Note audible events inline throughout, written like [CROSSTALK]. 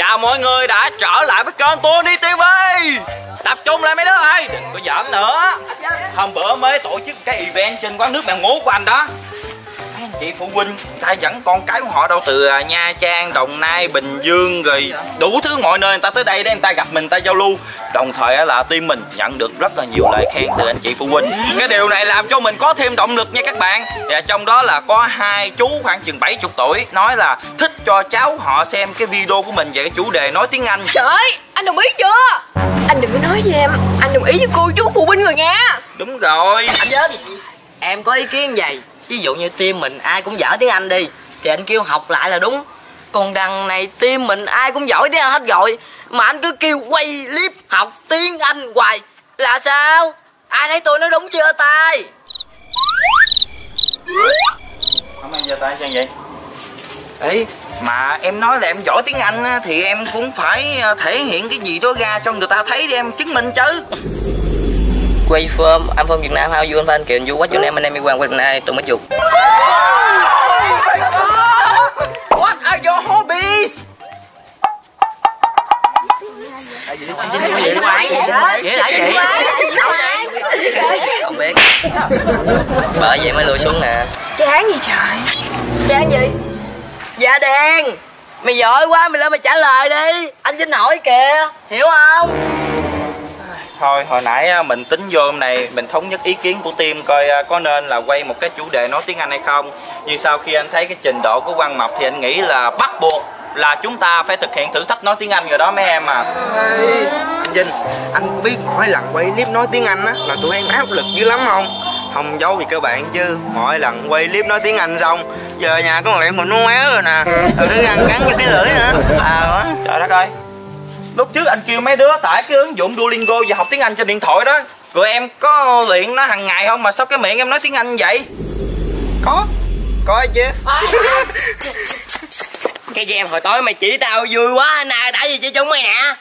Chào mọi người đã trở lại với kênh Tony TV Tập trung lại mấy đứa ơi. Đừng có giỡn nữa. Hôm bữa mới tổ chức cái event trên quán nước mèo ngố của anh đó chị phụ huynh người ta dẫn con cái của họ đâu. Từ à, Nha Trang, Đồng Nai, Bình Dương rồi đủ thứ mọi nơi người ta tới đây để người ta gặp mình, người ta giao lưu. Đồng thời á là team mình nhận được rất là nhiều lời khen từ anh chị phụ huynh. Cái điều này làm cho mình có thêm động lực nha các bạn. Và trong đó là có hai chú khoảng chừng 70 tuổi nói là thích cho cháu họ xem cái video của mình về cái chủ đề nói tiếng Anh. Trời ơi, anh đồng ý chưa? Anh đừng có nói với em Anh đồng ý với cô chú phụ huynh rồi nha. Đúng rồi. Anh Vinh em có ý kiến vậy ví dụ như team mình ai cũng giỏi tiếng anh đi thì anh kêu học lại là đúng. Còn đằng này team mình ai cũng giỏi tiếng anh hết rồi mà anh cứ kêu quay clip học tiếng anh hoài là sao? Ai thấy tôi nói đúng chưa tay không ai giơ tay sao vậy? Ấy mà em nói là em giỏi tiếng Anh á, thì em cũng phải à, thể hiện cái gì đó ra cho người ta thấy để em chứng minh chứ quay from I'm from Việt Nam how you fan kiện you what's your name my name is Quang Quang Nay tôi mới chụp What are your hobbies? không biết bởi vậy mới lùi xuống nè Chán gì trời Chán gì? Dạ đen Mày giỏi quá mày lên mày trả lời đi Anh Vinh hỏi kìa Hiểu không? Thôi. Hồi nãy á, mình tính vô hôm này mình thống nhất ý kiến của team coi à, có nên là quay một cái chủ đề nói tiếng Anh hay không. Nhưng sau khi anh thấy cái trình độ của Quang Mập thì anh nghĩ là bắt buộc là chúng ta phải thực hiện thử thách nói tiếng Anh rồi đó mấy em à. Ê, anh Vinh, anh biết mỗi lần quay clip nói tiếng Anh á là tụi em áp lực dữ lắm không? Không giấu gì các bạn chứ, mỗi lần quay clip nói tiếng Anh xong Giờ nhà có một lẹm mình nó méo rồi nè. Rồi nó gắn gắn vô cái lưỡi nữa. À quá Trời đất ơi Lúc trước anh kêu mấy đứa tải cái ứng dụng Duolingo và học tiếng Anh trên điện thoại đó. Rồi em có luyện nó hàng ngày không? Mà sao cái miệng em nói tiếng Anh vậy? Có, có chứ. [LAUGHS] Cái game hồi tối mày chỉ tao vui quá Nào đã gì chỉ chúng mày nè?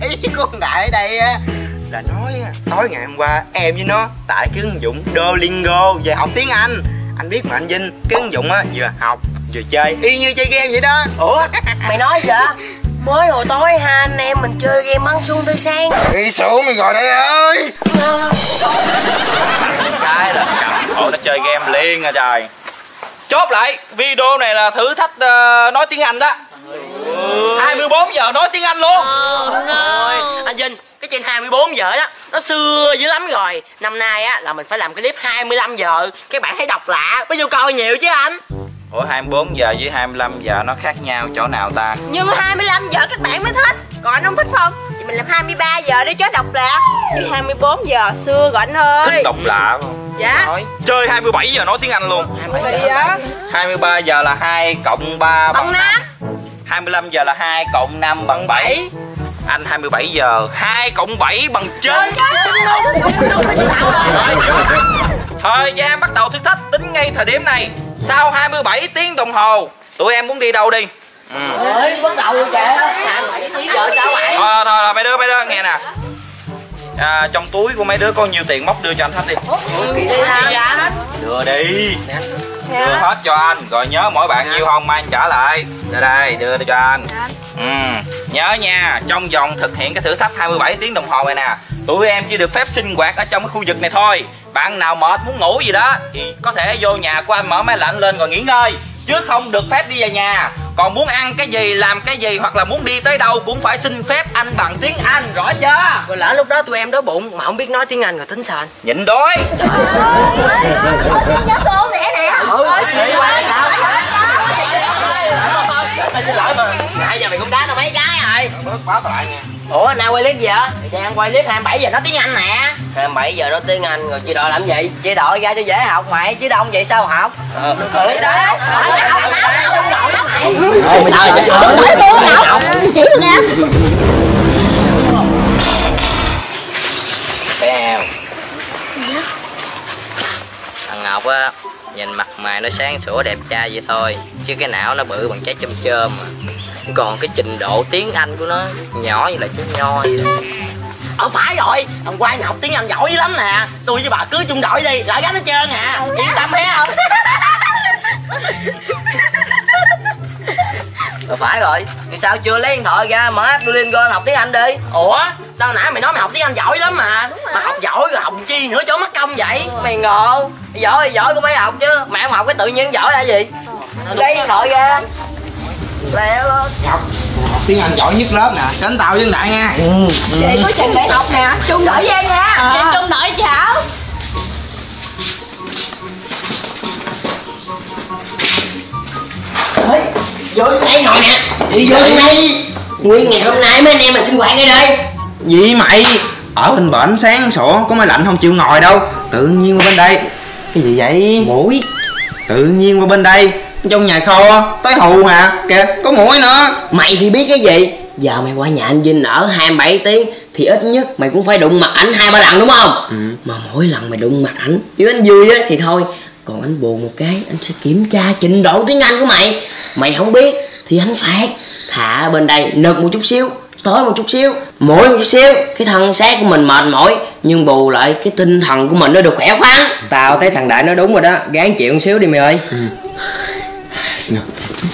[LAUGHS] Ý con Đại đây á là nói á, tối ngày hôm qua em với nó tải cái ứng dụng Duolingo về học tiếng Anh. Anh biết mà anh Vinh, cái ứng dụng á vừa học vừa chơi y như chơi game vậy đó. Ủa mày nói gì vậy? Mới hồi tối hai anh em mình chơi game bắn xuông tươi sang Đi xuống mày gọi đây ơi. Cái là cầm hộ nó chơi game liền à trời. Chốt lại video này là thử thách ờ, nói tiếng anh đó. 24 giờ nói tiếng anh luôn. Ôi, anh Vinh cái trên 24 giờ đó nó xưa dữ lắm rồi năm nay á là mình phải làm cái clip 25 giờ các bạn thấy độc lạ mới vô coi nhiều chứ anh ủa 24 giờ với 25 giờ nó khác nhau chỗ nào ta Nhưng mà 25 giờ các bạn mới thích Còn anh không thích không? Thì mình làm 23 giờ để chó độc lạ Chứ 24 giờ xưa gọi anh ơi thích độc lạ không Dạ Rồi, chơi 27 giờ nói tiếng anh luôn Gì vậy? 23 giờ là 2 cộng 3 bằng Bằng 5 năm 25 giờ là 2 cộng 5 bằng 7 anh 27 giờ 2 cộng 7 bằng 9 Thời gian bắt đầu thử thách tính ngay thời điểm này. Sau 27 tiếng đồng hồ Tụi em muốn đi đâu đi? Ừ. Ơi, bắt đầu rồi kìa giờ sao vậy Thôi thôi thôi mấy đứa mấy đứa nghe nè. À, Trong túi của mấy đứa có nhiều tiền móc đưa cho anh Thách đi. Đưa đi. Đưa hết cho anh. Rồi nhớ mỗi bạn nhiêu không mai anh trả lại. Đưa đây đưa cho anh. Ừ. Nhớ nha Trong vòng thực hiện cái thử thách 27 tiếng đồng hồ này nè Tụi em chỉ được phép sinh hoạt ở trong cái khu vực này thôi Bạn nào mệt muốn ngủ gì đó Thì có thể vô nhà của anh mở máy lạnh lên rồi nghỉ ngơi Chứ không được phép đi về nhà Còn muốn ăn cái gì làm cái gì Hoặc là muốn đi tới đâu cũng phải xin phép anh bằng tiếng Anh Rõ chưa rồi lỡ lúc đó tụi em đói bụng mà không biết nói tiếng anh rồi tính sao anh Nhịn đói Nhớ cô mẹ nè ừ chị quá xin lỗi mà nãy giờ mày cũng đá rồi Bớt báo lại nha ủa nào quay clip gì hả thì đang quay clip 27 giờ nói tiếng anh nè. 27 giờ nói tiếng anh rồi chị đội làm gì? Chị đội ra cho dễ học mày chứ đông vậy sao học? Ờ ừ, đó Chỉ tôi nè Bèo. Thằng Ngọc á Nhìn mặt mày nó sáng sủa đẹp trai vậy thôi Chứ cái não nó bự bằng trái chôm chôm mà Còn cái trình độ tiếng Anh của nó Nhỏ như là trái nho vậy đó. Ờ phải rồi. Thằng quang học tiếng anh giỏi lắm nè. Tôi với bà cưới chung đội đi. Lại gánh hết trơn à. Yên tâm ha [LAUGHS] Ờ, phải rồi. Thì sao chưa lấy điện thoại ra mở app Duolingo học tiếng Anh đi? Ủa? Sao nãy mày nói mày học tiếng Anh giỏi lắm mà? Mà học giỏi rồi học chi nữa cho mất công vậy? Mày ngộ. Giỏi thì giỏi cũng phải học chứ. Mẹ không học cái tự nhiên giỏi là gì? Lấy điện thoại ra Lẹ lên. Học. Tiếng anh giỏi nhất lớp nè. Tránh tao với đại nha chị có trình để học nè. Chung đội với em nha. Chị chung đội Thảo Vô đây ngồi nè. Đi vô đây. Nguyên ngày hôm nay mấy anh em mà sinh hoạt ngay đây. Gì mày? Ở bên bển sáng sổ có máy lạnh không chịu ngồi đâu. Tự nhiên qua bên đây. Cái gì vậy? Mũi. Tự nhiên qua bên đây trong nhà kho tới hù hả kìa có mũi nữa. Mày thì biết cái gì? Giờ mày qua nhà anh Vinh ở 27 tiếng Thì ít nhất mày cũng phải đụng mặt ảnh hai ba lần đúng không? Ừ. Mà mỗi lần mày đụng mặt ảnh Nếu anh vui á thì thôi. Còn anh buồn một cái Anh sẽ kiểm tra trình độ tiếng Anh của mày. Mày không biết thì anh phạt Thả bên đây nực một chút xíu Tối một chút xíu Mỗi một chút xíu. Cái thân xác của mình mệt mỏi Nhưng bù lại cái tinh thần của mình nó được khỏe khoắn. Tao thấy thằng Đại nói đúng rồi đó Gán chịu một xíu đi mày ơi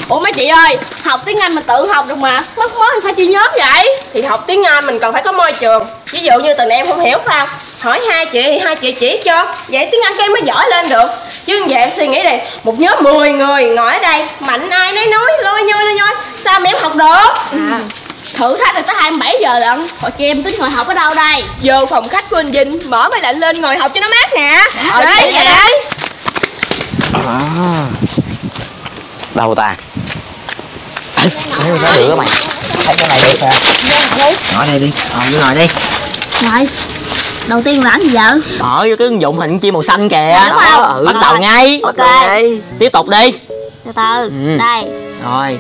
Ủa mấy chị ơi, học tiếng Anh mình tự học được mà Mất mớ phải chia nhóm vậy? Thì học tiếng Anh mình cần phải có môi trường. Ví dụ như này em không hiểu phải không Hỏi hai chị thì hai chị chỉ cho. Vậy tiếng Anh các em mới giỏi lên được. Chứ vậy em suy nghĩ này Một nhóm 10 người ngồi ở đây Mạnh ai nấy nói lôi nhoi lôi nhoi Sao mà em học được? À, thử thách được tới 27 giờ lận. Hồi chị em tính ngồi học ở đâu đây? Vô phòng khách của anh Vinh Mở máy lạnh lên ngồi học cho nó mát nè. Ờ, Đấy, vậy vậy. hả? Đâu ta? Thấy nó được mày. Thấy cái này được Ngồi đây đi. Ờ, vô ngồi đi. Rồi Đầu tiên làm gì vậy? Vô cái ứng dụng hình chim màu xanh kìa. Đúng không? ừ. Bắt đầu ngay. Ok. Tiếp tục đi. Từ từ. Ừ. Đây. Rồi.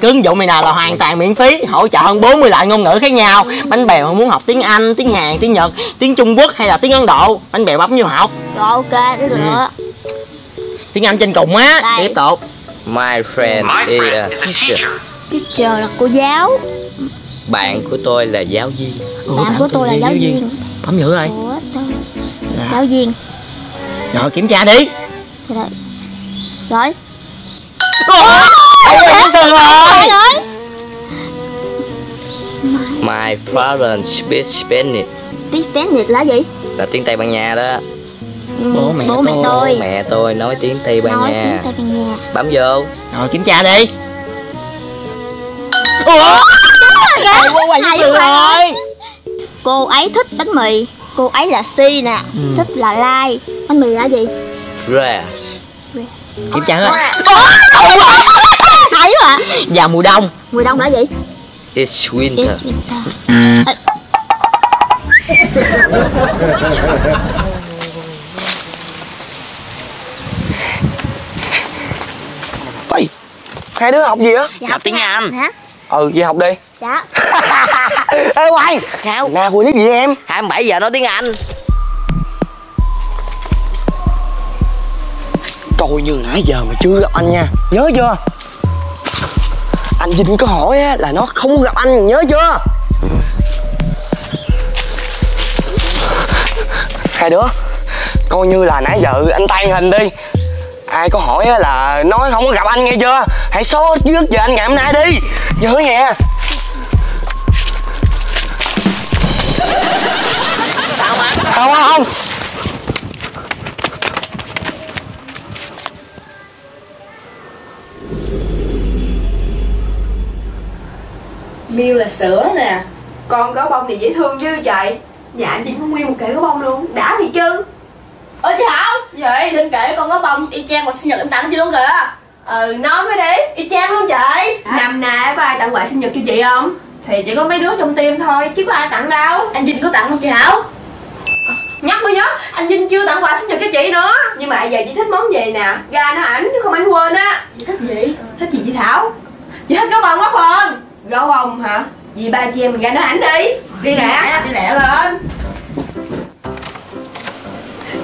Cái ứng dụng này nào là hoàn toàn miễn phí hỗ trợ hơn 40 loại ngôn ngữ khác nhau. Bánh bèo muốn học tiếng anh tiếng hàn tiếng nhật tiếng trung quốc hay là tiếng ấn độ? Bánh bèo bấm vô học. Rồi ok tục Ừ. nữa tiếng anh trên cùng á. Tiếp tục My friend, My is friend a is a teacher. teacher. Là cô giáo. Bạn của tôi là giáo viên. Bạn của tôi là giáo viên. bấm vô rồi Ủa tôi Giáo viên. Rồi kiểm tra đi. Từ từ. Rồi. Ôi, Rồi rồi My father speaks Spanish. Speak Spanish là gì? Là tiếng Tây Ban Nha đó Bố mẹ Bố mẹ tôi. tôi. Mẹ tôi nói tiếng Tây Ban Nha. Bấm vô. Rồi kiểm tra đi. Ủa, quay với quá. rồi. Cô ấy thích bánh mì. Cô ấy là Si nè. Ừ. Thích là Lai. Bánh mì là gì? Fresh. Kiểm tra rồi Hay quá. À. vào mùa đông. Mùa đông là gì? It's winter. It's winter. [LAUGHS] Ê, Ê, hai đứa học gì á? Dạ, Học tiếng Anh. Hả ừ vậy học đi. Dạ. [LAUGHS] Ê quay sao? nè hồi clip gì em. 27 giờ nói tiếng anh. Coi như nãy giờ mà chưa gặp anh nha. Nhớ chưa? Anh Vinh có hỏi á, là nó không gặp anh nhớ chưa? Hai đứa coi như là nãy giờ anh tan hình đi ai có hỏi là nói không có gặp anh nghe chưa? Hãy số trước giờ anh ngày hôm nay đi. Nhớ nha sao mà không? Không Miêu là sữa nè. Con có bông thì dễ thương dư chạy Nhà anh chỉ có nguyên một kệ có bông luôn. Đã thì chứ. Ơ chị Hảo? Vậy? Xin kể con có bông y chang mà sinh nhật em tặng chị luôn kìa. Ừ nói mới đi. Y chang luôn chị. Năm nay có ai tặng quà sinh nhật cho chị không? Thì chỉ có mấy đứa trong team thôi Chứ có ai tặng đâu. Anh Vinh có tặng không chị Hảo? Nhắc mới nhớ Anh Vinh chưa tặng quà sinh nhật cho chị nữa. Nhưng mà giờ chị thích món gì nè? Gà nó ảnh chứ không anh quên á. Chị thích gì? Thích gì chị Thảo? Chị thích gấu bông quá phần Gấu bông hả? Vì ba chị em mình ra nó ảnh đi. Đi nè Đi lẹ lên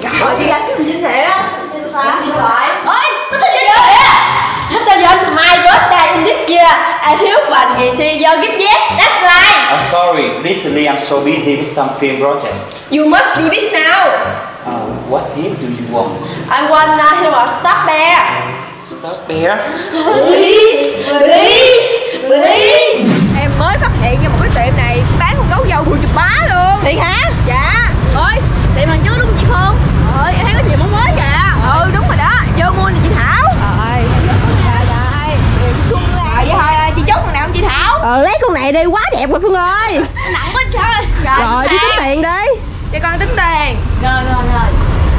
Rồi chị gánh cái gì nè Điện thoại Ôi, có thích gì vậy? Thích ta dân my birthday in this year I hope what we see your gift yet. That's right. I'm sorry, recently I'm so busy with some film projects. You must do this now. Uh, what gift do you want? I wanna have a stop bear. Stop bear? Please, please, please. Em mới phát hiện ra một cái tiệm này bán con gấu dầu 10 bá luôn Thiệt hả? Dạ Ôi, tiệm lần trước đúng không chị Phương? Ôi, em thấy có gì mới mới kìa Ừ đúng rồi đó Vô mua này chị Thảo Rồi Trời ơi Rồi vậy thôi chị chốt con nào không chị Thảo Ờ lấy con này đi quá đẹp rồi Phương ơi. Nặng quá trời Rồi, Rồi đi tính tiền đi. Cho con tính tiền Rồi rồi rồi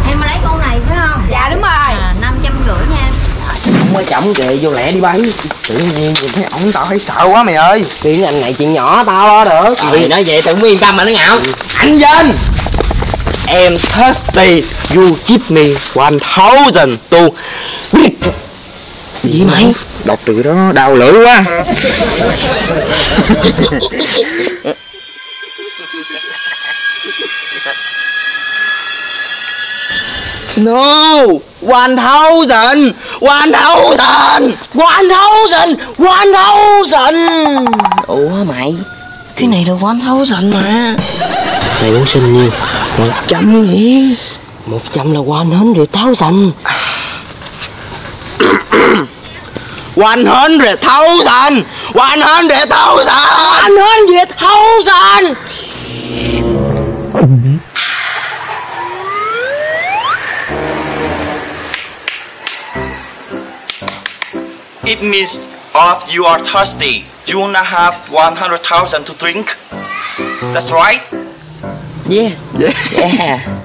Em lấy con này phải không? Dạ đúng rồi À, 550 nha có chồng kìa vô lẹ đi bay tự nhiên nhìn thấy ổng tao thấy sợ quá mày ơi. Tiếng anh này chuyện nhỏ tao lo được. Ừ. nói vậy tự mới yên tâm mà nó ngạo. Anh dân em thirsty you give me one thousand to gì mày đọc từ đó đau lưỡi quá. [LAUGHS] No, one thousand, one thousand. one thousand! One thousand! Ủa mày? Cái này là one thousand mà. Mày muốn xin nhiêu? Một trăm. Nghìn một trăm là one hundred thousand. One hundred thousand, one hundred thousand. one hundred thousand It means if you are thirsty, you wanna have 100,000 to drink. That's right? yeah. Yeah.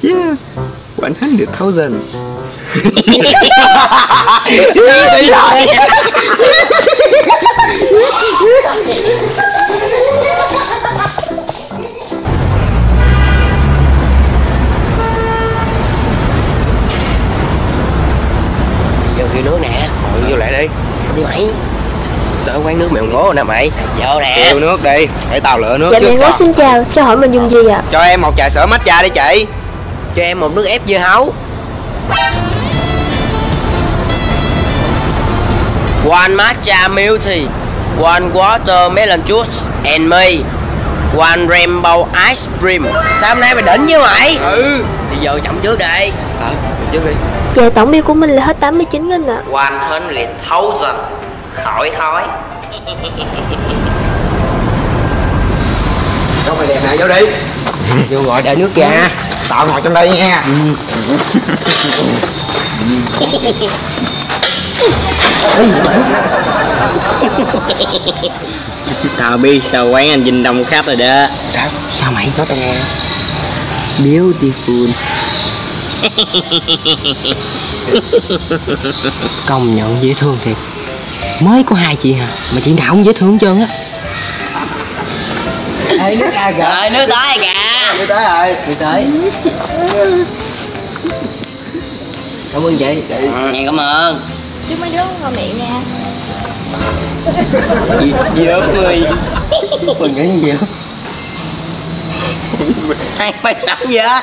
Yeah, [LAUGHS] one hundred thousand. [LAUGHS] [LAUGHS] kêu nước nè Ừ, vô lại đi. đi mày Tới quán nước mèo ngố nè mày. vô nè Kêu nước đi, để tao lựa nước Dạ trước mẹ cho. ngó xin chào, cho hỏi mình dùng gì ạ? Cho em một trà sữa matcha đi chị. cho em một nước ép dưa hấu one matcha milk tea one watermelon juice and me one rainbow ice cream sao hôm nay mày đỉnh với mày Ừ. đi vô chậm trước đi Ờ, trước đi. Dạ tổng bill của mình là hết 89 nghìn ạ. hundred thousand khỏi thói Cho mày đẹp nè, vô đi. vô gọi đợi nước kìa Tao ngồi trong đây nha. tao biết sao quán anh Vinh đông khách rồi đó Sao? sao mày nói tao nghe beautiful [LAUGHS] công nhận dễ thương thiệt. Mới có hai chị hả? Mà chị nào cũng dễ thương hết trơn á. Ê, nước ra kìa? Ê, nước tới kìa. Đi tới rồi. Đi tới. Cảm ơn chị. Dạ cảm ơn. Chúc mấy đứa ngon miệng nha. Đó người? Mình nghĩ gì đó Hai mày làm gì á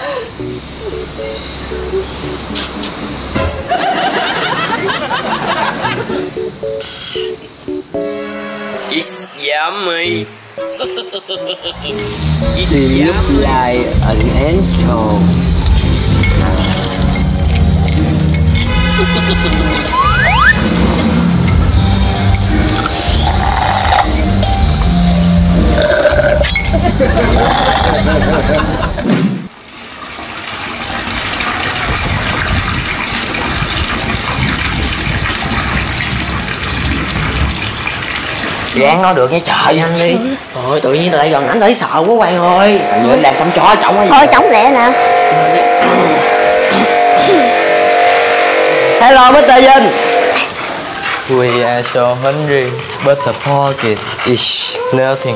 It's yummy She look like an angel Gán nó được nha trời anh đi Thôi tự nhiên lại gần ảnh thấy sợ quá Quang ơi Tự nhiên làm con chó trọng hay gì Thôi chống lẹ nè. [COUGHS] Hello Mr. Vinh We are so hungry, but the pocket is nothing.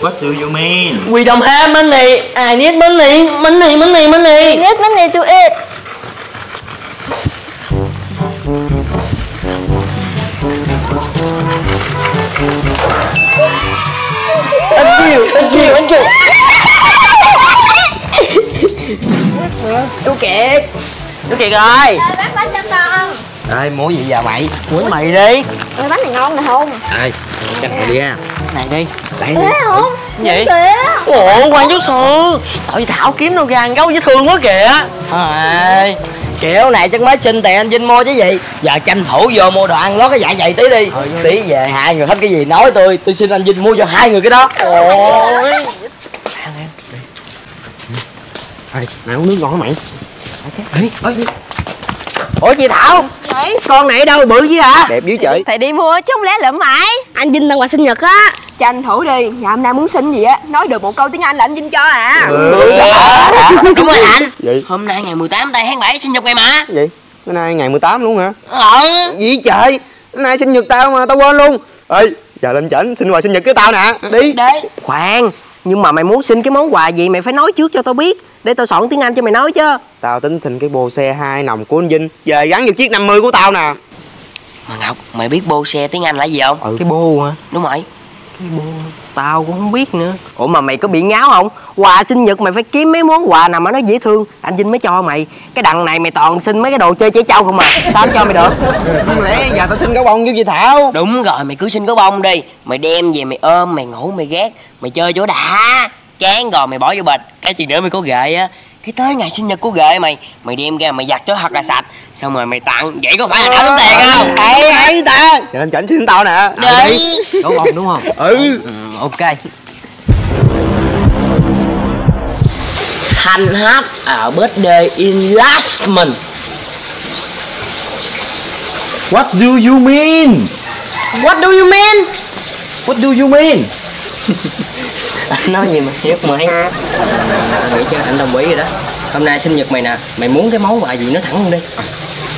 What do you mean? We don't have money I need money Money, money, money Need money to eat. Thank you, thank you, thank you. Chú Kiệt Chú Kiệt ơi. Bác bác cho con. Ê mua gì giờ mày? Mua bánh mì đi. Ê, bánh này ngon nè không Ê Chắc mày đi ha. Này đi. Đây Ê không Gì? kìa Ủa quan chú sư Tội Thảo kiếm đâu ra gấu dễ thương quá kìa. Ê Kiểu này chắc mới xin tiền anh Vinh mua chứ gì? Giờ tranh thủ vô mua đồ ăn lót cái dạ dày tí đi. Tí về hai người hết cái gì nói tôi Tôi xin anh Vinh mua cho hai người cái đó. Ôi. Ê, mày uống nước ngon hả mày? Ủa chị Thảo? Con này đâu bự chứ hả? Đẹp dữ trời. Thầy đi mua chứ không lẽ lượm mày. Anh Vinh tặng quà sinh nhật á Tranh thủ đi. Nhà hôm nay muốn xin gì á? Nói được một câu tiếng Anh là anh Vinh cho à. Đúng rồi anh. Vậy? Hôm nay ngày 18 tây tháng 7 sinh nhật ngày mà. Vậy? Bữa nay ngày 18 luôn hả? Ờ Gì trời? Bữa nay sinh nhật tao mà tao quên luôn. Ê, giờ lên chảnh xin quà sinh nhật cái tao nè. Đi. Đấy Khoan Nhưng mà mày muốn xin cái món quà gì mày phải nói trước cho tao biết Để tao soạn tiếng Anh cho mày nói chứ. Tao tính xin cái bô xe hai nòng của anh Vinh Giờ gắn vô chiếc 50 của tao nè. Mà Ngọc mày biết bô xe tiếng Anh là gì không? Ừ. Cái bô hả? Đúng rồi Tao cũng không biết nữa. Ủa mà mày có bị ngáo không? Quà sinh nhật mày phải kiếm mấy món quà nào mà nó dễ thương. Anh Vinh mới cho mày. Cái đằng này mày toàn xin mấy cái đồ chơi trẻ trâu không mà Sao anh cho mày được? Không lẽ giờ tao xin cái bông với chị Thảo? Đúng rồi mày cứ xin có bông đi. Mày đem về mày ôm mày ngủ mày ghét. Mày chơi chỗ đã. Chán rồi mày bỏ vô bịch. Cái chuyện nữa mày có ghệ á cái tới ngày sinh nhật của ghệ mày mày đem ra mày giặt cho thật là sạch xong rồi mày tặng vậy có phải là đảo tấm tiền không Hay hay ta Giờ lên chảnh xin tao nè Đi. Đổ bông đúng không? Ừ Ừ, ok Thanh hát ở birthday in last month What do you mean? What do you mean? What do you mean? [LAUGHS] Anh nói gì mà hiếp mày Anh nghĩ cho anh đồng ý rồi đó Hôm nay sinh nhật mày nè Mày muốn cái món quà gì nó thẳng luôn đi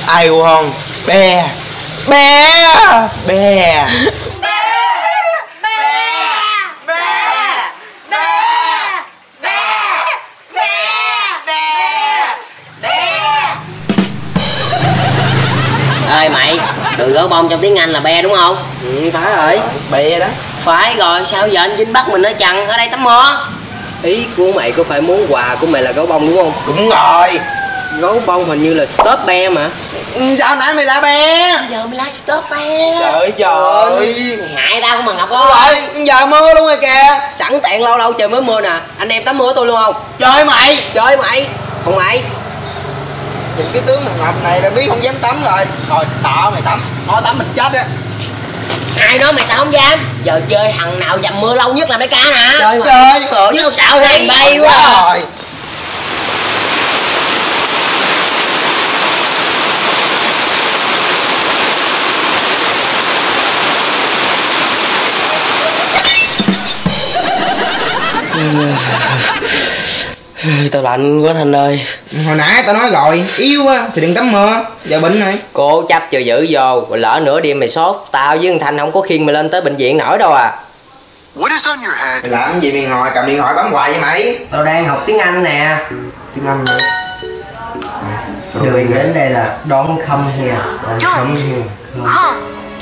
Ai cô không Bè Bè Bè ơi mày từ gấu bông trong tiếng anh là be đúng không Ừ phải rồi Bè đó phải rồi sao giờ anh vinh bắt mình ở chằn ở đây tắm mơ Ý của mày có phải muốn quà của mày là gấu bông đúng không? Đúng rồi. Gấu bông hình như là stop bear mà. Ừ, Sao nãy mày la bè giờ mày like stop be. Trời trời. Hại tao không mà ngọc Đúng rồi Giờ mưa luôn rồi kìa. Sẵn tiện lâu lâu trời mới mưa nè. Anh em tắm mưa tôi luôn không? Trời mày. Chơi mày. Còn mày? Nhìn cái tướng thằng ngọc này là biết không dám tắm rồi. Thôi tạo mày tắm. Nói tắm mình chết á ai nói mày tao không dám. Giờ chơi thằng nào dầm mưa lâu nhất là mấy cá nè. Chơi mà. Trời Trời đâu xạo thằng bay quá. Rồi Tao lạnh quá Thanh ơi. Hồi nãy tao nói rồi Yếu á thì đừng tắm mưa Giờ bệnh này. Cố chấp cho dữ vô Rồi lỡ nửa đêm mày sốt Tao với thằng Thanh không có khiêng mày lên tới bệnh viện nổi đâu à. What is on your head? Mày làm gì mày ngồi cầm điện thoại bấm hoài vậy mày? Tao đang học tiếng Anh nè. Tiếng Anh hả? Đường đến đây là đón không here Don't come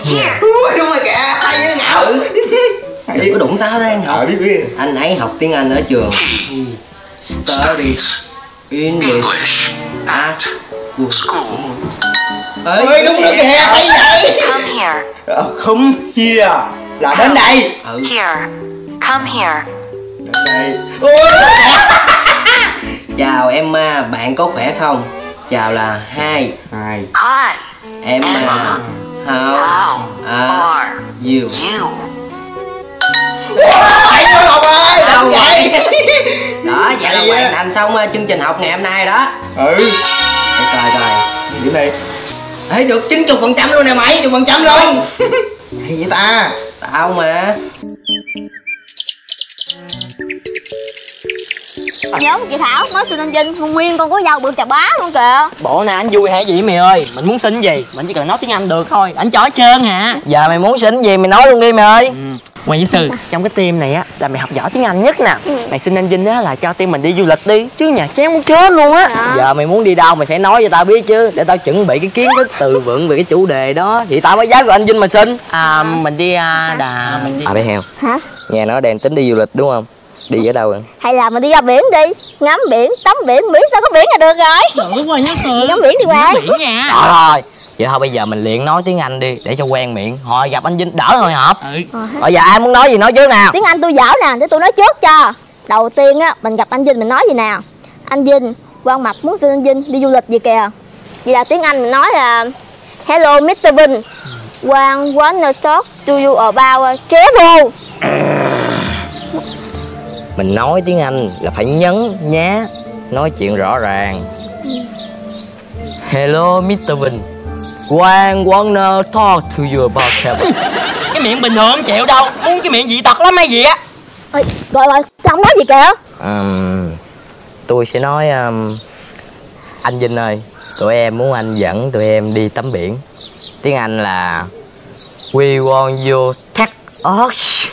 here. Ui đúng rồi kìa Hay với ngạo. Đừng có đụng tao đang học Ờ biết biết. Anh ấy học tiếng Anh ở trường Study English English at school. Ơi đúng rồi kìa Hay vậy Come here. Ờ, Không here Là đến đây Ừ Here. Come here. Đến đây Ui Chào Emma, bạn có khỏe không? Chào là hai Hai Hi. Emma How How are are you? you? Hay Đâu Làm vậy? [LAUGHS] Đó, vậy là á. hoàn thành xong uh, chương trình học ngày hôm nay đó. Ừ. Coi coi Điểm đây Ê, được 90% luôn nè mày. Chục phần trăm luôn. Hay vậy ta? Tao mà. Giống chị Thảo mới xin anh Vinh. Nguyên con có dao bự chà bá luôn kìa. Bộ này anh vui hay gì mày ơi? Mình muốn xin gì? Mình chỉ cần nói tiếng Anh được thôi. Anh hết trơn hả? Giờ mày muốn xin gì mày nói luôn đi mày ơi Ngoài với sư. [LAUGHS] Trong cái team này á Là mày học giỏi tiếng Anh nhất nè. Mày xin anh Vinh á là cho team mình đi du lịch đi Chứ nhà chán muốn chết luôn á. Giờ mày muốn đi đâu mày phải nói cho tao biết chứ Để tao chuẩn bị cái kiến thức từ vựng về cái chủ đề đó. Thì tao mới dám gọi anh Vinh mà xin. À mình đi à, đà mình đi. À bé heo. Hả? Nghe nói đang tính đi du lịch đúng không? Đi ở đâu rồi? Hay là mình đi ra biển đi. Ngắm biển, tắm biển, biển sao có biển là được rồi. Đúng rồi nhá sư Ngắm biển đi mà Biển nha. Rồi rồi vậy thôi bây giờ mình luyện nói tiếng anh đi để cho quen miệng. Họ gặp anh vinh đỡ hồi hộp ừ. Bây giờ ai muốn nói gì nói trước nào? Tiếng Anh tôi dở nè, để tôi nói trước cho. Đầu tiên á, mình gặp anh Vinh mình nói gì nào? Anh Vinh, quan mặt muốn xin anh Vinh đi du lịch gì kìa? Vậy là tiếng Anh mình nói là Hello Mr. Vinh. Quang wanna talk to you about travel mình nói tiếng anh là phải nhấn nhá nói chuyện rõ ràng. Hello mr vinh quang wanna talk to you about travel cái miệng bình thường không chịu đâu muốn cái miệng dị tật lắm hay gì á. Ê, Rồi rồi, sao không nói gì kìa? Ừm, tôi sẽ nói um, anh vinh ơi tụi em muốn anh dẫn tụi em đi tắm biển. Tiếng anh là we want you take us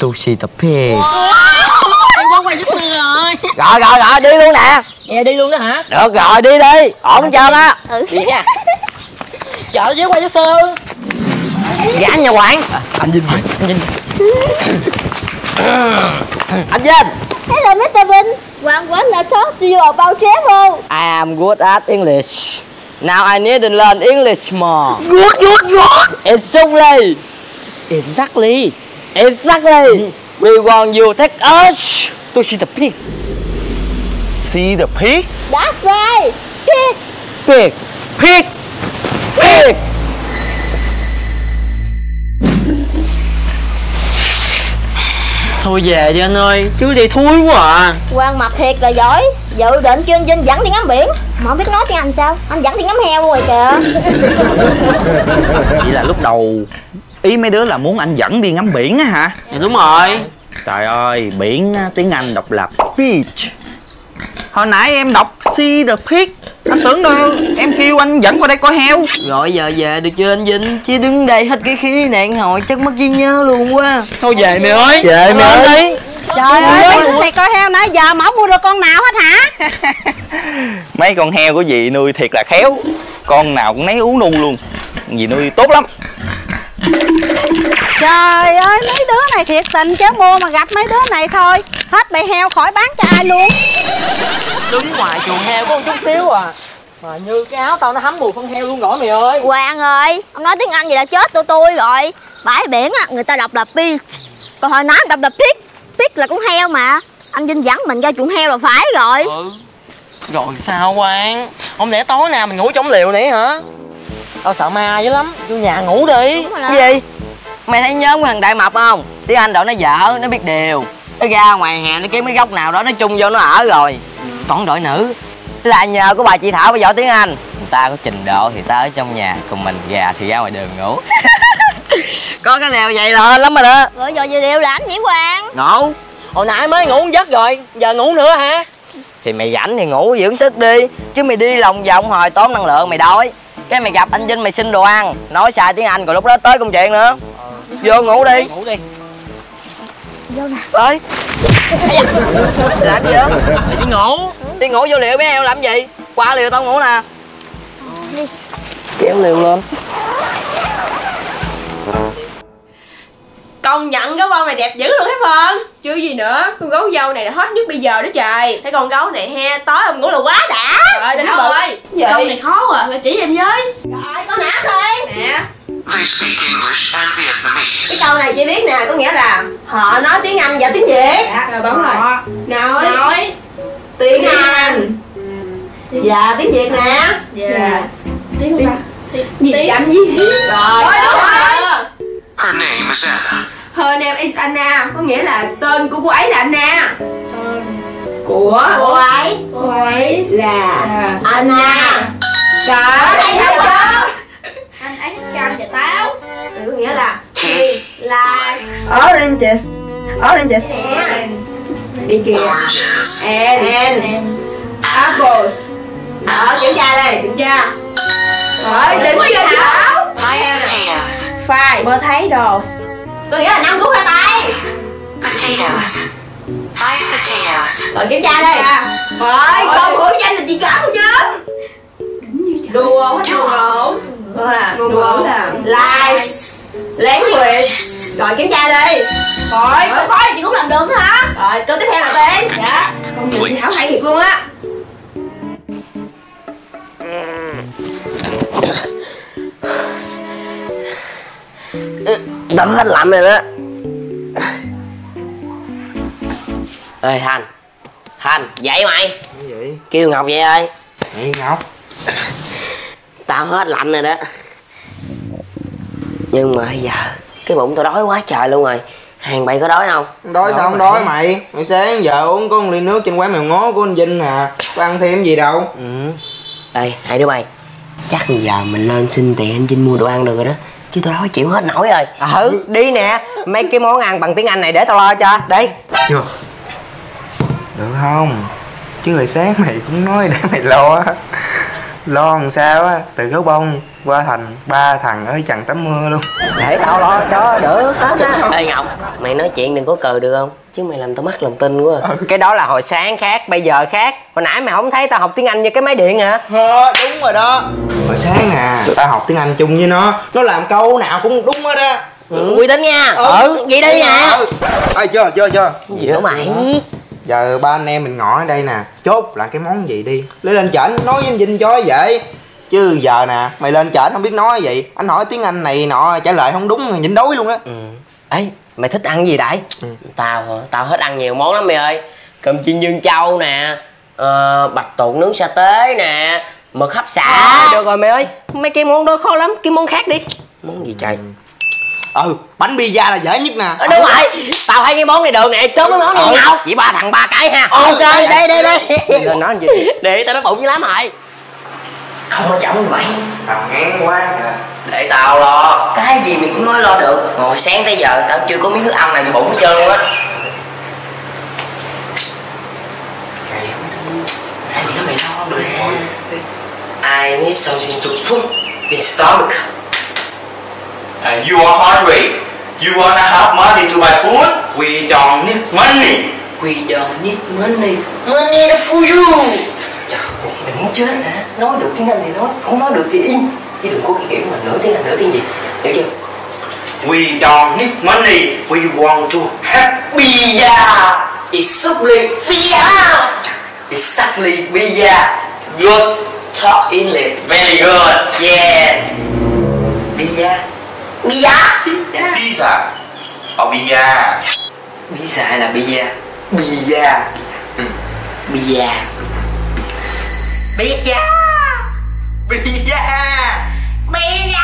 to see the pig. Ê, quá quay với rồi. Rồi rồi rồi đi luôn nè. Dạ đi luôn đó hả? Được rồi đi đi. Ổn chưa đó Đi nha Chợ với quay với sư gã nhà quản Anh Vinh Anh Vinh anh vinh Hello Mr. Vinh Quang wanna talk to you about travel I am good at English. Now I need to learn English more. Good good good Exactly. Exactly Exactly. We want you take us to see the pig. See the pig That's right Pig Pig. Pig. Thôi về đi anh ơi Chứ đi thúi quá à. Quang mặt thiệt là giỏi Dự định kêu anh Vinh dẫn đi ngắm biển. Mà không biết nói tiếng Anh sao Anh dẫn đi ngắm heo rồi kìa. [LAUGHS] Vậy là lúc đầu ý mấy đứa là muốn anh dẫn đi ngắm biển á hả? Dạ đúng rồi. Trời ơi, biển tiếng Anh độc lập. Beach Hồi nãy em đọc See the pig Anh tưởng đâu em kêu anh dẫn qua đây coi heo. Rồi giờ về được chưa anh Vinh? Chứ đứng đây hết cái khí nạn hồi chắc mất trí nhớ luôn quá. Thôi về mày ơi. Về mày ơi. đi. Trời ơi, thầy coi heo nãy giờ mà không mua được con nào hết hả? [LAUGHS] Mấy con heo của dì nuôi thiệt là khéo. Con nào cũng nấy ú nu luôn. Dì nuôi tốt lắm Trời ơi, mấy đứa này thiệt tình chứ mua mà gặp mấy đứa này thôi. Hết bầy heo khỏi bán cho ai luôn. Đứng ngoài chuồng heo có một chút xíu à. Mà như cái áo tao nó thấm mùi phân heo luôn rồi mày ơi. Quang ơi Ông nói tiếng Anh vậy là chết tụi tôi rồi. Bãi biển á, người ta đọc là beach Còn hồi nãy anh đọc là pig Pig là con heo mà. Anh Vinh dẫn mình ra chuồng heo là phải rồi. Ừ. Rồi sao Quang? Không lẽ tối nào mình ngủ trong liều này hả Tao sợ ma dữ lắm Vô nhà ngủ đi. Cái gì? Mày thấy nhóm của thằng Đại Mập không? Tiếng Anh đội nó dở, nó biết điều. Nó ra ngoài hè nó kiếm cái góc nào đó nó chung vô nó ở rồi. Còn đội nữ. Là nhờ của bà chị Thảo phải giỏi tiếng Anh. Người ta có trình độ thì ta ở trong nhà Còn mình già thì ra ngoài đường ngủ. [LAUGHS] Có cái nào vậy là hên lắm rồi đó. Rồi giờ giờ đều làm gì Quang Ngủ. Hồi nãy mới ngủ giấc rồi Giờ ngủ nữa hả? Thì mày rảnh thì ngủ dưỡng sức đi Chứ mày đi lòng vòng hồi tốn năng lượng mày đói Cái mày gặp anh Vinh mày xin đồ ăn. Nói sai tiếng Anh rồi lúc đó tới công chuyện nữa. Vô ngủ đi. Ngủ đi. Vô nè. Tới. Làm gì đó đi ngủ. Đi ngủ vô liệu bé heo làm gì? Qua liều tao ngủ nè. Đi. Kéo liều lên Công nhận cái con này đẹp dữ luôn hết Phân. Chứ gì nữa, con gấu dâu này là hot nhất bây giờ đó trời. Thấy con gấu này he, tối ông ngủ là quá đã. Trời ơi, Đâu ơi, câu này khó à, là chỉ em với. Rồi, con não đi Nè. They speak English and Cái câu này chị biết nè, có nghĩa là Họ nói tiếng Anh và tiếng Việt. Dạ, rồi đúng rồi. Nói Nói tiếng Anh. Và tiếng Việt nè. Dạ. Tiếng ba Gì chậm gì Rồi, đúng rồi Her name is Anna. Her name is Anna Có nghĩa là tên của cô ấy là Anna. Của cô ấy Cô ấy là là Anna. Đó, thấy chưa? Anh ấy thích cam và táo Có nghĩa là he likes Oranges. Oranges. And đi kìa. And, and Apples. Đó kiểm tra đây Kiểm tra. Rồi đừng có vô thảo Five potatoes. Có nghĩa là 5 cú khoai tay. Potatoes. Five potatoes. Rồi kiểm tra đi Rồi con của danh là chị có không chứ Đùa quá đùa Ngôn ngữ là Lies. Language. Rồi kiểm tra đi. Rồi có khó thì chị cũng làm đúng hả? Rồi câu tiếp theo là tên. Dạ. Con nhìn Thảo hay thiệt luôn á. Mm đỡ hết lạnh rồi đó. Ê hành hành dậy mày. Cái gì? kêu ngọc vậy ơi. Vậy Ngọc. Tao hết lạnh rồi đó. Nhưng mà bây giờ cái bụng tao đói quá trời luôn rồi. Hàng bày có đói không? Đói sao không đói mày? Mày sáng giờ uống có một ly nước trên quán mèo ngó của anh Vinh à. Có ăn thêm gì đâu. Ừ. Ê hai đứa mày chắc giờ mình lên xin tiền anh Vinh mua đồ ăn được rồi đó chứ tao đói chịu hết nổi rồi. Ừ đi nè mấy cái món ăn bằng tiếng anh này để tao lo cho. Đi. Chưa Được không? Chứ hồi sáng mày cũng nói để mày lo á. Lo làm sao á? Từ gấu bông qua thành ba thằng ở chằng tắm mưa luôn. Để tao lo cho được [LAUGHS] ê ngọc mày nói chuyện đừng có cờ được không? Chứ mày làm tao mất lòng tin quá. À. cái đó là hồi sáng khác bây giờ khác. Hồi nãy mày không thấy tao học tiếng anh như cái máy điện hả? Ờ, đúng rồi đó. Hồi sáng nè Tao học tiếng Anh chung với nó. Nó làm câu nào cũng đúng hết á. Ừ. uy tín nha. Ừ. Vậy đi nè. Ê chưa chưa chưa. Gì nữa mày? Giờ ba anh em mình ngồi ở đây nè. Chốt là cái món gì đi? Lấy lên trển nói với anh Vinh cho vậy Chứ giờ nè Mày lên trển không biết nói gì. Anh hỏi tiếng Anh này nọ trả lời không đúng Nhịn đói luôn á. Ừ. ê mày thích ăn gì đại tao hả? Tao hết ăn nhiều món lắm mày ơi. Cơm chiên dương châu nè ờ, bạch tuộc nướng sa tế nè mực hấp xả. À, được rồi mày ơi. Mấy cái món đó khó lắm cái món khác đi. Món gì trời? Ừ. Bánh pizza là dễ nhất nè. Ờ, đúng rồi. Tao thấy cái món này được nè. Chốt cái món này Ừ. nhau chỉ ba thằng ba cái ha. Ok đây đây đây. Giờ nói gì. [LAUGHS] Để tao nó bụng như lắm rồi không có chồng mày Tao ngán quá kìa để tao lo. Cái gì mày cũng nói lo được. Ngồi sáng tới giờ tao chưa có miếng thức ăn này bị bụng hết trơn luôn á. I need something to put in stomach. And you are hungry. You wanna have money to buy food? We don't need money. We don't need money. Money for you Muốn chết hả? Nói được tiếng Anh thì nói, không nói được thì im Chứ đừng có cái kiểu mà nửa tiếng Anh nửa tiếng gì. Hiểu chưa? We don't need money. We want to have Bia. Exactly. Bia. Exactly. Bia. Good. Talk English. Very good. Yes. Bia. Bia. Pizza. Or pizza. Pizza hay là bia? Bia ừ. Bia Bia Bia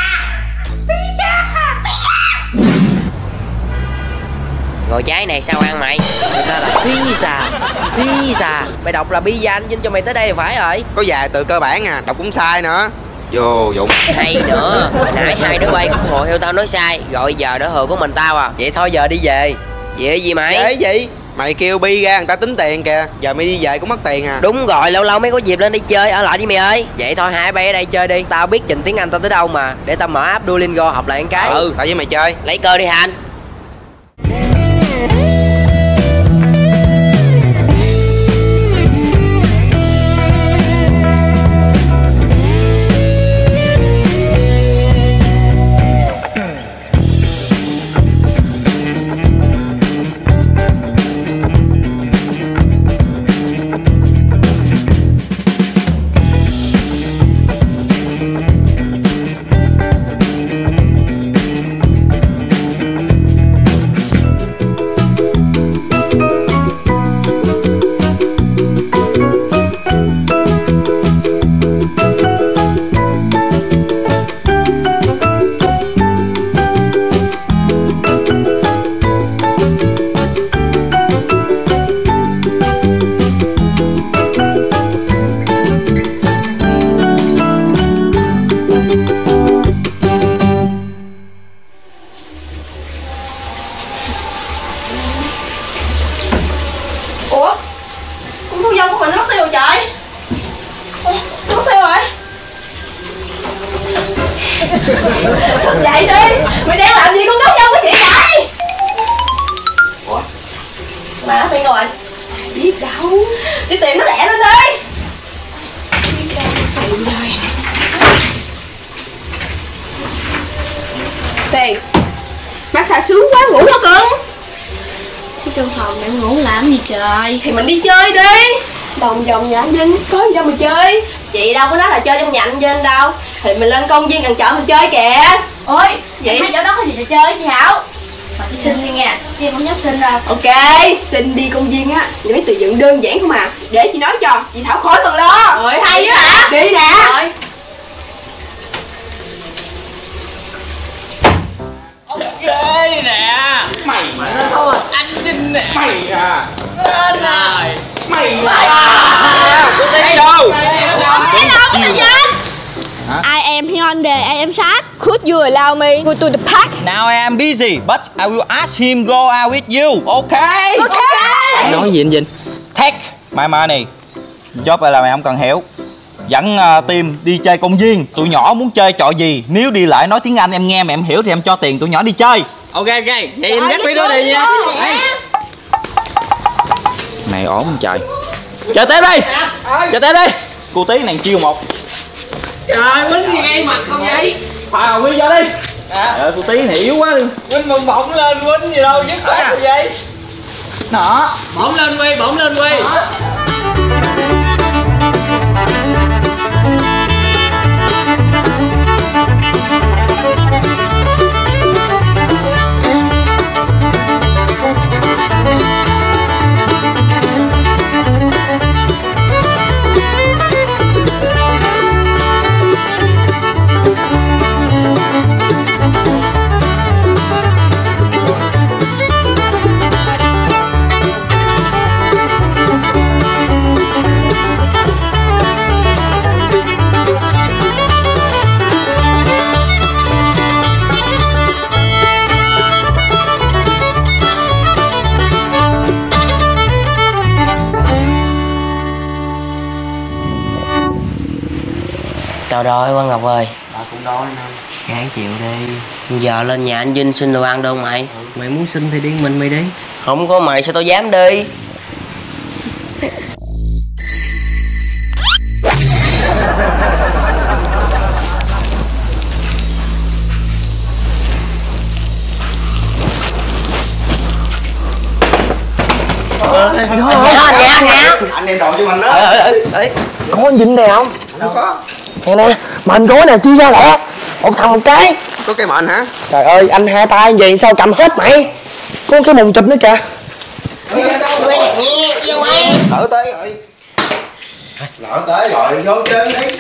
Ngồi trái này sao ăn mày? Người ta là pizza Pizza. Mày đọc là pizza anh Vinh cho mày tới đây là phải rồi. Có vài từ cơ bản à Đọc cũng sai nữa. Vô dụng. Hay nữa. Hồi nãy hai đứa bay cũng ngồi theo tao nói sai Rồi giờ đỡ hừa của mình tao à. Vậy thôi giờ đi về. Vậy gì mày? Thế gì Mày kêu bi ra người ta tính tiền kìa. Giờ mày đi về cũng mất tiền à. Đúng rồi, lâu lâu mới có dịp lên đi chơi, ở lại đi mày ơi. Vậy thôi hai bay ở đây chơi đi. Tao biết trình tiếng Anh tao tới đâu mà. Để tao mở app Duolingo học lại một cái. Ừ Tao với mày chơi. Lấy cơ đi Hành Nó lẹ lên đi Tiền. Massage sướng quá ngủ đó cưng? Chứ trong phòng em ngủ làm gì trời? Thì mình đi chơi đi. Đồng vòng nhà anh Vinh Có gì đâu mà chơi. Chị đâu có nói là chơi trong nhà anh Vinh đâu. Thì mình lên công viên gần chợ mình chơi kìa. Ôi vậy Hai chỗ đó có gì trò chơi chị Hảo Mà xin đi nha Chị không dám xin đâu ok xin đi công viên á những cái từ dựng đơn giản không à để chị nói cho chị thảo khỏi cần lo Rồi, hay á hả? đi nè Rồi Ghê nè Mày mày thôi Anh Vinh nè Mày à Anh à Mày à Tôi thấy đâu I am Hyundai, I am sad could you allow me go to the park Now I am busy but I will ask him go out with you Okay? Anh nói gì anh Vinh? Take my money. Job này là mày không cần hiểu. Dẫn uh, team đi chơi công viên. Tụi nhỏ muốn chơi trò gì? Nếu đi lại nói tiếng Anh em nghe mà em hiểu Thì em cho tiền tụi nhỏ đi chơi. Ok ok. Vậy em dắt mấy đứa đi nha. Này ổn không trời? Chờ tiếp đi. Chờ tiếp đi. Cô tí này chiêu một Trời Quýnh ngay mặt không vậy Hòa Quy vô đi. Ờ cô tí này yếu quá đi Quýnh bồng bổng lên Quýnh gì đâu dứt khoát rồi vậy. Đó Bổng lên Quy bổng lên Quy Trời rồi Quang Ngọc ơi. Bà cũng đói nè. Gán chịu đi. Giờ lên nhà anh Vinh xin đồ ăn đâu mày? Mày muốn xin thì đi mình mày đi. Không có mày sao tao dám đi? Nè nè Anh đem đồ cho mình đó Có anh Vinh này không? Đâu có Nè nè Mệnh gói nè chia ra lẹ. Một thằng một cái. Có cái mệnh hả? Trời ơi anh hai tay gì sao cầm hết mày? Có cái mùng chụp nữa kìa. Lỡ tới rồi. Lỡ tới rồi vô chơi đi.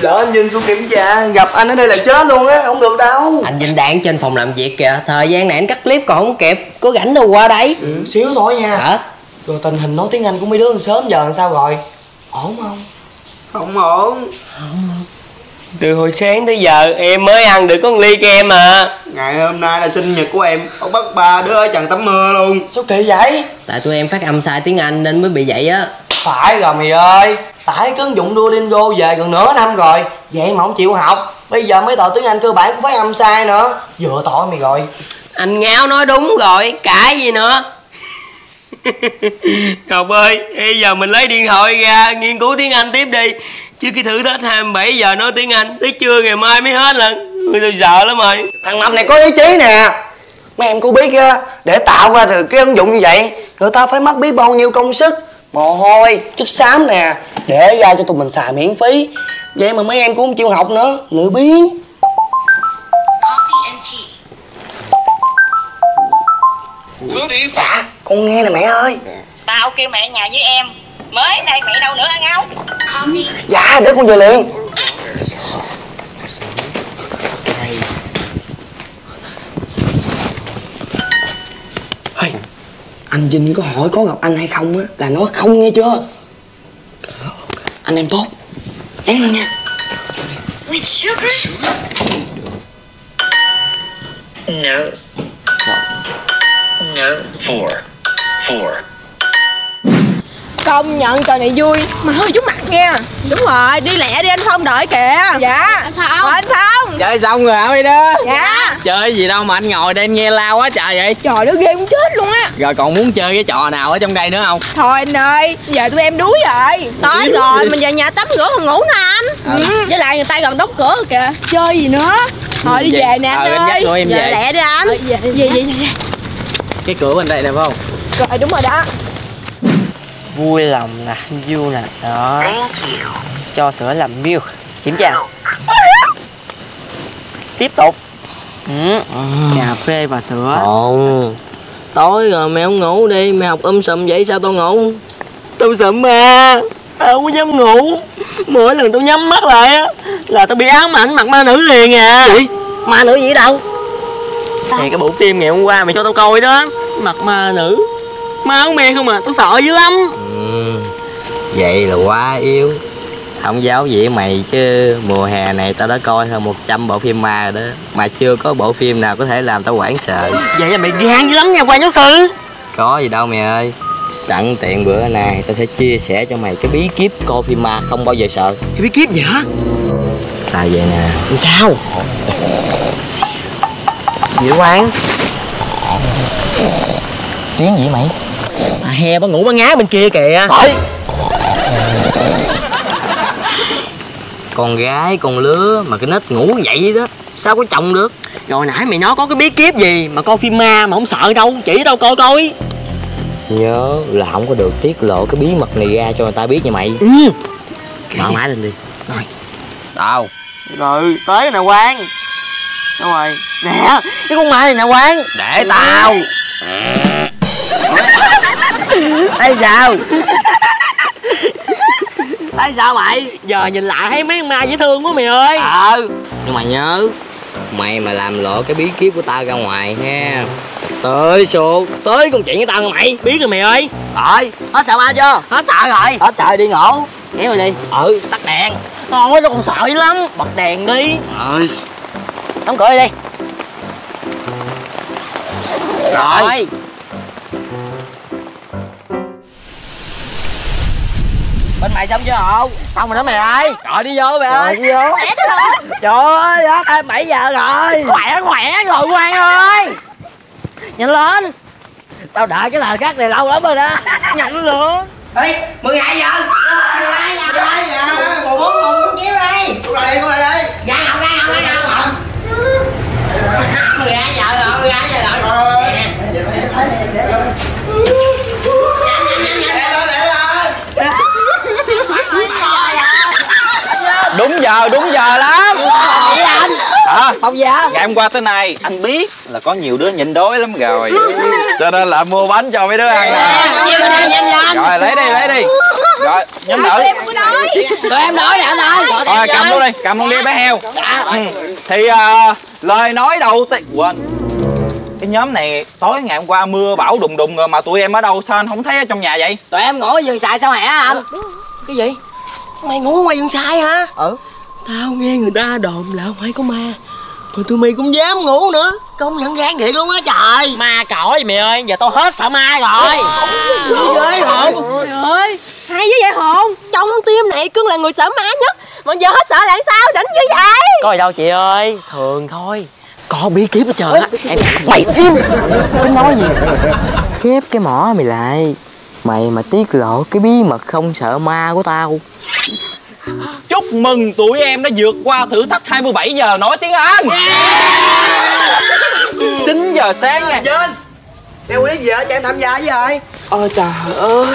Lỡ anh Vinh xuống kiểm tra Gặp anh ở đây là chết luôn á Không được đâu. Anh Vinh đang trên phòng làm việc kìa Thời gian này anh cắt clip còn không kịp Có rảnh đâu qua đây. Ừ, Xíu thôi nha. Hả? Rồi tình hình nói tiếng Anh của mấy đứa sớm giờ làm sao rồi? Ổn không Không ổn. Từ hồi sáng tới giờ em mới ăn được có một ly kem mà. Ngày hôm nay là sinh nhật của em. Ông bắt ba đứa ở trần tắm mưa luôn. Sao kỳ vậy? Tại tụi em phát âm sai tiếng Anh nên mới bị vậy á. Phải rồi mày ơi. Tải cái ứng dụng Duolingo về gần nửa năm rồi. Vậy mà không chịu học. Bây giờ mấy tờ tiếng Anh cơ bản cũng phải âm sai nữa. Vừa tội mày rồi. Anh Ngáo nói đúng rồi. Cãi gì nữa [LAUGHS] Ngọc ơi Bây giờ mình lấy điện thoại ra nghiên cứu tiếng Anh tiếp đi. Chứ cái thử thách 27 giờ nói tiếng Anh. Tới trưa ngày mai mới hết lần. Tôi sợ lắm rồi. Thằng Mập này có ý chí nè. Mấy em có biết á Để tạo ra được cái ứng dụng như vậy Người ta phải mất biết bao nhiêu công sức Mồ hôi, chất xám nè Để ra cho tụi mình xài miễn phí. Vậy mà mấy em cũng không chịu học nữa Lười biếng. Tea. Dạ Con nghe nè mẹ ơi Tao kêu mẹ nhà với em Mới đây mẹ đâu nữa ăn áo. Dạ để con về liền Hey, anh Vinh có hỏi có gặp anh hay không á là nói không nghe chưa anh em tốt ráng lên nha With sugar? No. No. Four. Four. Công nhận trò này vui. Mà hơi chút mặt nha. Đúng rồi đi lẹ đi anh Phong đợi kìa. Dạ. Anh Phong. Ờ, anh Phong. Chơi xong rồi hả mày đó? Dạ. Chơi gì đâu mà anh ngồi đây anh nghe lao quá trời vậy. Trời nó ghê muốn chết luôn á. Rồi còn muốn chơi cái trò nào ở trong đây nữa không? Thôi anh ơi Giờ tụi em đuối rồi. Tối rồi mình về nhà tắm rửa còn ngủ nè anh. Ừ. Với lại người ta gần đóng cửa rồi kìa. Chơi gì nữa? Thôi đi về nè anh ờ, anh ơi. dắt tụi em Giờ về. lẹ đi anh. Về về về về cái cửa bên đây nè phải không? Rồi đúng rồi đó. Vui lòng là anh Du nè Đó. You. Cho sữa làm milk Kiểm tra. Tiếp tục. Ừ. cà phê và sữa. Ồ Tối rồi mày không ngủ đi Mày học um sùm vậy sao tao ngủ? Tao sợ ma tao không có dám ngủ. Mỗi lần tao nhắm mắt lại á là tao bị ám ảnh mặt ma nữ liền à. Gì? Ma nữ gì đâu thì cái bộ phim ngày hôm qua mày cho tao coi đó. Mặt ma nữ. Ma áo me không à tao sợ dữ lắm. Ừ. Vậy là quá yếu. Không giáo gì mày chứ Mùa hè này tao đã coi hơn 100 bộ phim ma rồi đó. Mà chưa có bộ phim nào có thể làm tao hoảng sợ. Vậy là mày gan dữ lắm nha quan giáo sư. Có gì đâu mày ơi. Sẵn tiện bữa nay tao sẽ chia sẻ cho mày cái bí kíp coi phim ma không bao giờ sợ. Cái bí kíp gì hả? Là vậy nè. Sao [LAUGHS] Dữ quan Tiếng gì mày? À, hè bà ngủ bà ngái bên kia kìa. Thôi Con gái con lứa mà cái nết ngủ vậy đó Sao có chồng được? Rồi nãy mày nói có cái bí kíp gì mà coi phim ma mà không sợ đâu chỉ tao coi coi. Nhớ là không có được tiết lộ cái bí mật này ra cho người ta biết nha mày. Ừ. Mở máy lên đi. Rồi. Đâu rồi tới nè quan đâu rồi. Nè cái con ma này nè quan Để tao. Ê sao? Ê sao mày? Giờ nhìn lại thấy mấy con ma dễ thương quá mày ơi. Ờ. Nhưng mà nhớ Mày mà làm lộ cái bí kíp của tao ra ngoài ha. Tới sụt Tới công chuyện với tao nha mày. Biết rồi mày ơi. Rồi Hết sợ ma chưa? Hết sợ rồi. Hết sợ đi ngủ. Kéo rồi đi. Ừ. Tắt đèn. Ngon quá tao còn sợ dữ lắm. Bật đèn đi. Rồi Đóng cửa đi. Rồi. Bên mày xong chưa hậu? Xong rồi đó mày ơi. Rồi đi vô mày ơi. đi vô. Trời ơi hết 7 giờ rồi. Khỏe khỏe rồi quan ơi Nhanh lên. Tao đợi cái thời khắc này lâu lắm rồi đó. Nhanh lên. Ê 12 giờ. 12 giờ 12 giờ. Một bốn một chiếu đi. Cô lại đây, cô lại đây Ra học ra học ra học 12 giờ rồi 12 giờ rồi đúng giờ đúng giờ lắm hả Bao giờ ngày hôm qua tới nay anh biết là có nhiều đứa nhịn đói lắm rồi. Cho nên là mua bánh cho mấy đứa ăn nè. Rồi lấy đi lấy đi. Rồi nhóm nữ. Tụi em nói. Nè anh ơi rồi cầm luôn đi cầm luôn đi bé heo. Ừ. thì à, lời nói đầu tiên quên. Cái nhóm này tối ngày hôm qua mưa bão đùng đùng rồi mà tụi em ở đâu sao anh không thấy ở trong nhà vậy? Tụi em ngủ ở vườn xài sao hả anh? Cái gì? Mày ngủ ngoài vườn xài hả? Ừ. Tao nghe người ta đồn là không phải có ma Rồi tụi mày cũng dám ngủ nữa. Công nhận gan thiệt luôn á trời. Ma cõi mày ơi. Giờ tao hết sợ ma rồi. Gì vậy hồn Trời ơi. Hay với vậy hồn Trong con tim này cưng là người sợ ma nhất. Mà giờ hết sợ là sao? Đỉnh như vậy. Có gì đâu chị ơi. Thường thôi. Có bí kíp hết trơn á. Em Mày im. Tính nói gì? Khép cái mỏ mày lại. Mày mà tiết lộ cái bí mật không sợ ma của tao chúc mừng tụi em đã vượt qua thử thách 27 giờ. Nói tiếng Anh. 9 giờ sáng nha. Vinh clip gì ở cho em tham gia với rồi Ôi trời ơi.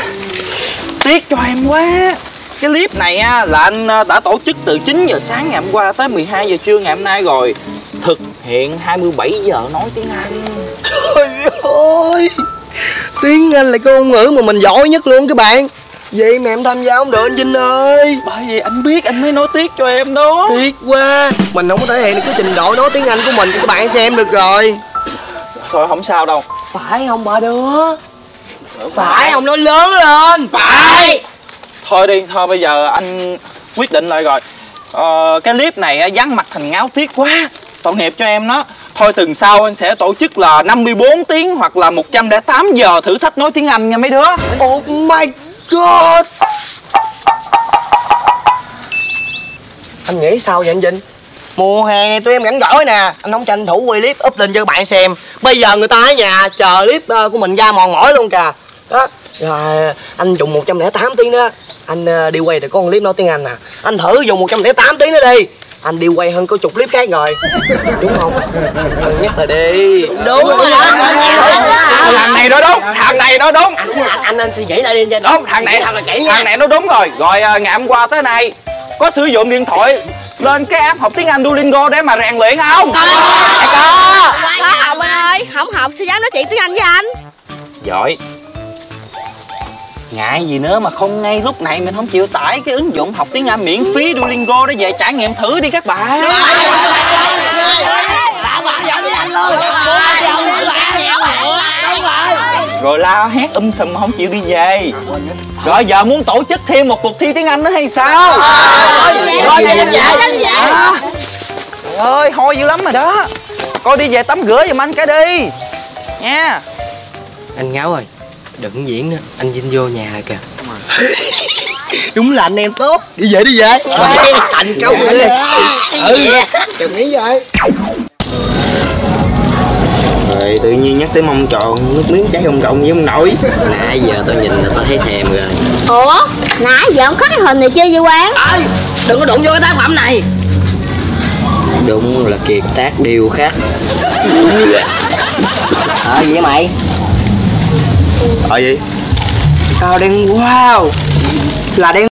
Tiếc cho em quá. Cái clip này á, là anh à, đã tổ chức từ 9 giờ sáng ngày hôm qua tới 12 giờ trưa ngày hôm nay rồi. Thực hiện 27 giờ nói tiếng Anh. Trời ơi. Tiếng Anh là cái ngôn ngữ mà mình giỏi nhất luôn các bạn Vậy mà em tham gia không được anh Vinh ơi? Bởi vì anh biết anh mới nói tiếc cho em đó. Tiếc quá. Mình không có thể hiện được cái trình độ nói tiếng Anh của mình cho các bạn xem được rồi. Thôi không sao đâu. Phải không bà đứa? Phải không? Nói lớn lên. Phải. Thôi đi, thôi bây giờ anh quyết định lại rồi. Ờ, Cái clip này dán mặt thành ngáo tiếc quá. Tội nghiệp cho em đó. Thôi tuần sau anh sẽ tổ chức là 54 tiếng hoặc là 108 giờ thử thách nói tiếng Anh nha mấy đứa. Oh my god Anh nghĩ sao vậy anh Vinh? Mùa hè này tụi em rảnh rỗi nè. Anh không tranh thủ quay clip up lên cho các bạn xem. Bây giờ người ta ở nhà chờ clip ờ, của mình ra mòn mỏi luôn kìa. Đó. Rồi anh dùng 108 tiếng đó. Anh ờ, đi quay được có một clip nói tiếng Anh nè Anh thử dùng 108 tiếng đó đi anh đi quay hơn có chục clip khác rồi. Đúng không? Cân nhắc là đi. Đúng rồi. đó Thằng này nó đúng, thằng này nó đúng. Anh anh anh nên suy nghĩ lại đi anh Đúng, thằng này thật là kỹ Thằng này nó đúng rồi. Rồi à, ngày hôm qua tới nay Có sử dụng điện thoại lên cái app học tiếng Anh Duolingo để mà rèn luyện không? có. Hồng anh ơi không học sao dám nói chuyện tiếng Anh với anh? Giỏi Ngại gì nữa mà không ngay lúc này mình không chịu tải cái ứng dụng học tiếng Anh miễn phí Duolingo để về trải nghiệm thử đi các bạn. Rồi la hét um sùm mà không chịu đi về. Rồi giờ muốn tổ chức thêm một cuộc thi tiếng Anh nữa hay sao? Rồi về về Trời ơi, hôi dữ lắm rồi đó. Coi đi về tắm rửa giùm anh cái đi. Nha. Anh Ngáo ơi Đừng diễn nữa Anh Vinh vô nhà rồi kìa. [LAUGHS] Đúng là anh em tốt. Đi về đi về. Thành công rồi Ừ. Đừng nghĩ vậy. Rồi tự nhiên nhắc tới mông tròn Nước miếng chảy rồng rồng với ông nội Nãy giờ tôi nhìn là tôi thấy thèm rồi. Ủa? Nãy giờ ông khắc cái hình này chơi vậy quán. Ê Đừng có đụng vô cái tác phẩm này. Đúng là kiệt tác điêu khắc. Ờ gì vậy mày Ờ, Ở gì? Tao đang wow Là đang